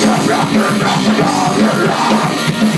yeah rock, rock, rock, rock, rock, rock.